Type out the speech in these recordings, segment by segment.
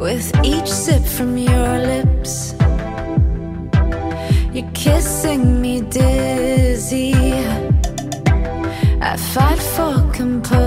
With each sip from your lips. You're kissing me dizzy. I fight for composure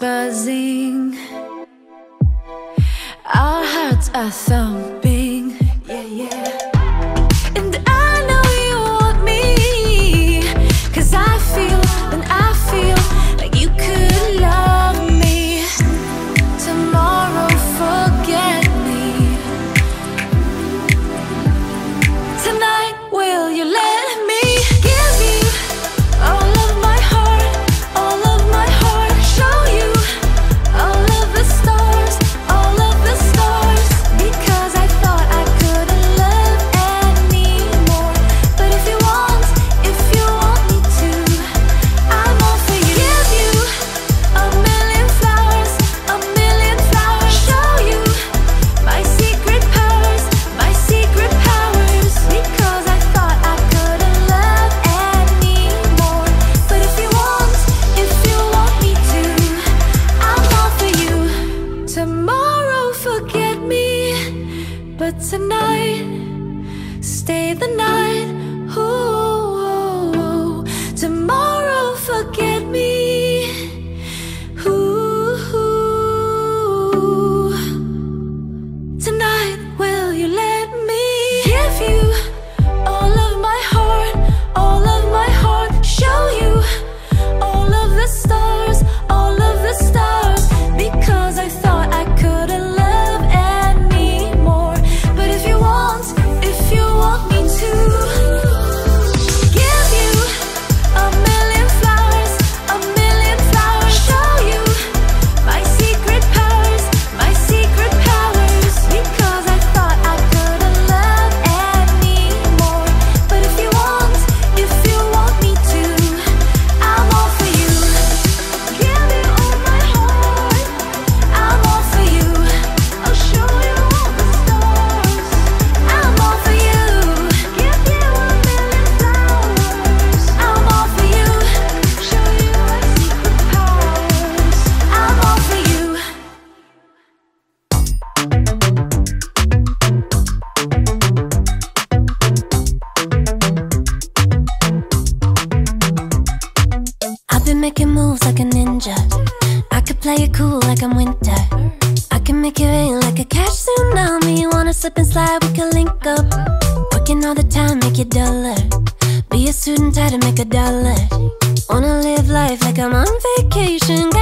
buzzing, our hearts are thumping. But tonight, stay the night. making move like a ninja. I could play it cool like I'm winter. I can make it rain like a cash tsunami. Wanna slip and slide, we can link up. Working all the time, make it duller. Be a student, try to make a dollar. Wanna live life like I'm on vacation.